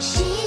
She